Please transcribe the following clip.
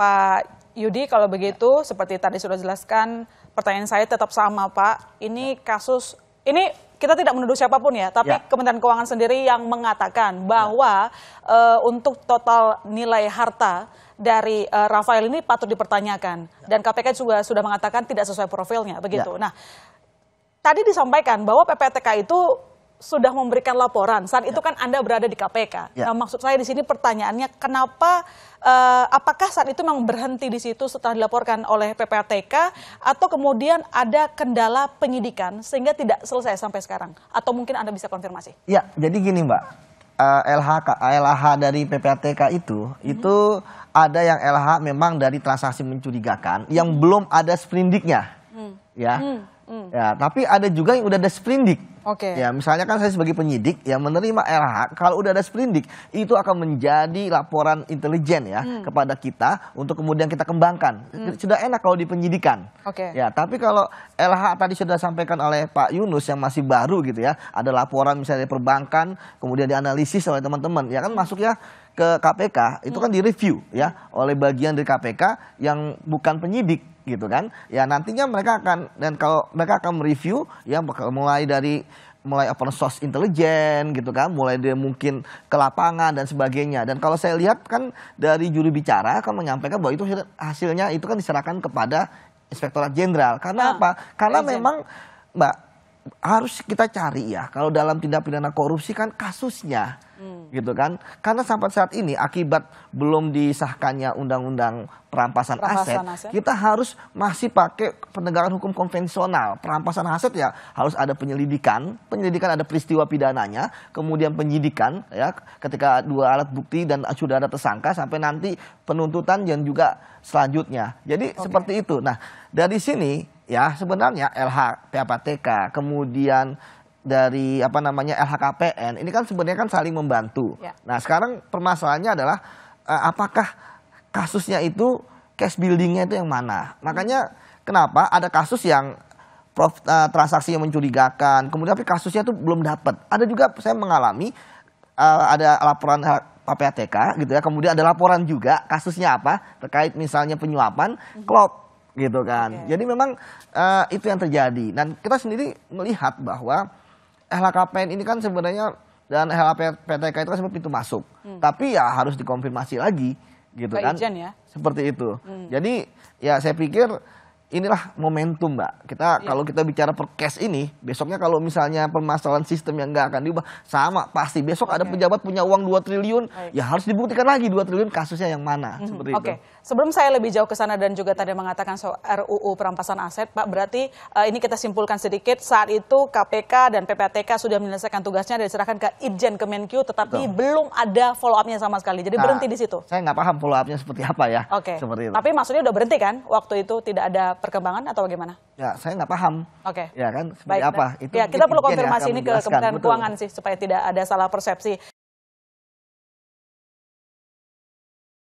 Pak Yudi, kalau begitu seperti tadi sudah jelaskan, pertanyaan saya tetap sama Pak. Ini kasus, ini kita tidak menuduh siapa pun ya, tapi Ya. Kementerian Keuangan sendiri yang mengatakan bahwa eh, untuk total nilai harta dari eh, Rafael ini patut dipertanyakan. Dan KPK juga sudah mengatakan tidak sesuai profilnya, begitu. Nah, tadi disampaikan bahwa PPTK itu sudah memberikan laporan. Saat itu kan Anda berada di KPK. Ya. Nah, maksud saya di sini pertanyaannya kenapa eh, apakah saat itu memang berhenti di situ setelah dilaporkan oleh PPATK atau kemudian ada kendala penyidikan sehingga tidak selesai sampai sekarang? Atau mungkin Anda bisa konfirmasi? Ya, jadi gini Mbak, Eh, LH LH dari PPATK itu itu ada yang LH memang dari transaksi mencurigakan yang belum ada sprindiknya, ya. Ya, tapi ada juga yang udah ada sprindik. Oke. Ya, misalnya kan saya sebagai penyidik yang menerima LH, kalau udah ada sprindik, itu akan menjadi laporan intelijen ya kepada kita untuk kemudian kita kembangkan. Sudah enak kalau di penyidikan. Oke. Ya, tapi kalau LH tadi sudah disampaikan oleh Pak Yunus yang masih baru gitu ya, ada laporan misalnya dari perbankan, kemudian dianalisis oleh teman-teman, ya kan masuk ya ke KPK, itu kan direview ya oleh bagian dari KPK yang bukan penyidik gitu kan. Ya nantinya mereka akan dan kalau mereka akan mereview ya bakal mulai dari mulai open source intelijen gitu kan, mulai dari mungkin ke lapangan dan sebagainya. Dan kalau saya lihat kan dari juru bicara akan menyampaikan bahwa itu hasilnya itu kan diserahkan kepada Inspektorat Jenderal. Karena Ah, apa? Karena Irjen. memang Mbak harus kita cari ya kalau dalam tindak pidana korupsi kan kasusnya gitu kan? Karena sampai saat ini akibat belum disahkannya undang-undang perampasan, Perampasan aset, aset. kita harus masih pakai penegakan hukum konvensional. Perampasan aset ya harus ada penyelidikan penyelidikan ada peristiwa pidananya kemudian penyidikan ya ketika dua alat bukti dan sudah ada tersangka sampai nanti penuntutan dan juga selanjutnya. Jadi seperti itu. Nah dari sini ya sebenarnya LH PAPTK kemudian dari apa namanya LHKPN ini kan sebenarnya kan saling membantu. Ya. Nah sekarang permasalahannya adalah eh, apakah kasusnya itu cash buildingnya itu yang mana? Makanya kenapa ada kasus yang prof, eh, transaksi yang mencurigakan, kemudian tapi kasusnya itu belum dapat. Ada juga saya mengalami eh, ada laporan PPATK gitu ya, kemudian ada laporan juga kasusnya apa terkait misalnya penyuapan klop gitu kan. Oke. Jadi memang eh, itu yang terjadi dan kita sendiri melihat bahwa LHKPN ini kan sebenarnya dan LHPTK itu kan sebenarnya pintu masuk. Tapi ya harus dikonfirmasi lagi gitu Ke kan. Ijen ya? Seperti itu. Jadi ya saya pikir inilah momentum mbak. Kita kalau kita bicara per case ini, besoknya kalau misalnya permasalahan sistem yang nggak akan diubah, sama pasti besok ada Oke. pejabat punya uang 2 triliun, Baik. ya harus dibuktikan lagi 2 triliun kasusnya yang mana. Seperti Oke, itu. sebelum saya lebih jauh ke sana dan juga tadi mengatakan soal RUU perampasan aset, Pak, berarti eh, ini kita simpulkan sedikit saat itu KPK dan PPATK sudah menyelesaikan tugasnya dan diserahkan ke Itjen Kemenkyu, tetapi Betul. belum ada follow up-nya sama sekali. Jadi Nah, berhenti di situ. Saya nggak paham follow up-nya seperti apa ya. Oke. Seperti itu. Tapi maksudnya udah berhenti kan? Waktu itu tidak ada perkembangan atau bagaimana? Ya, saya nggak paham. Oke. Ya kan, seperti Baik. apa? nah, ya, kita perlu yang konfirmasi ini ke. Kementerian Betul. Keuangan sih supaya tidak ada salah persepsi.